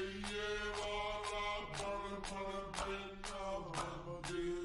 Yeah, all I wanna put a